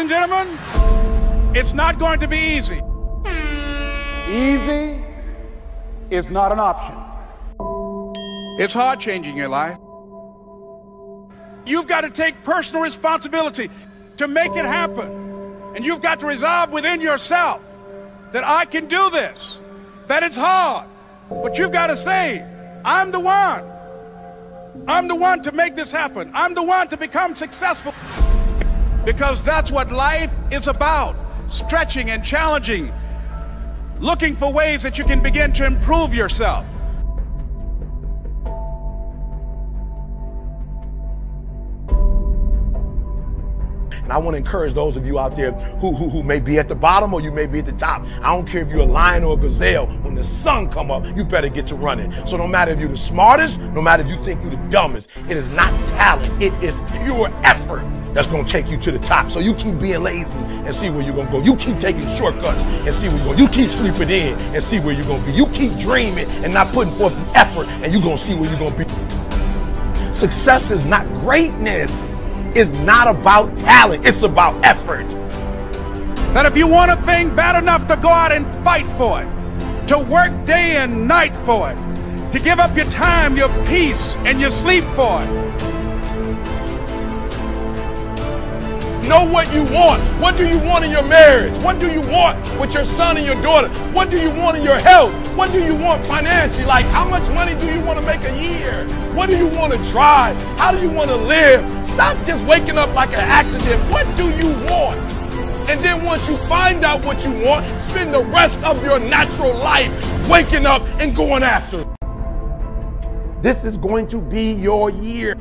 and gentlemen, it's not going to be easy. Easy is not an option. It's hard changing your life. You've got to take personal responsibility to make it happen. And you've got to resolve within yourself that I can do this, that it's hard. But you've got to say, I'm the one. I'm the one to make this happen. I'm the one to become successful. Because that's what life is about stretching and challenging, looking for ways that you can begin to improve yourself. And I want to encourage those of you out there who, who, who may be at the bottom or you may be at the top. I don't care if you're a lion or a gazelle. When the sun come up, you better get to running. So no matter if you're the smartest, no matter if you think you're the dumbest, it is not talent. It is pure effort that's going to take you to the top. So you keep being lazy and see where you're going to go. You keep taking shortcuts and see where you're going. You keep sleeping in and see where you're going to be. You keep dreaming and not putting forth the effort and you're going to see where you're going to be. Success is not greatness is not about talent, it's about effort. That if you want a thing bad enough to go out and fight for it, to work day and night for it, to give up your time, your peace, and your sleep for it. Know what you want. What do you want in your marriage? What do you want with your son and your daughter? What do you want in your health? What do you want financially? Like, how much money do you want to make a year? What do you want to drive? How do you want to live? Stop just waking up like an accident. What do you want? And then once you find out what you want, spend the rest of your natural life waking up and going after. This is going to be your year.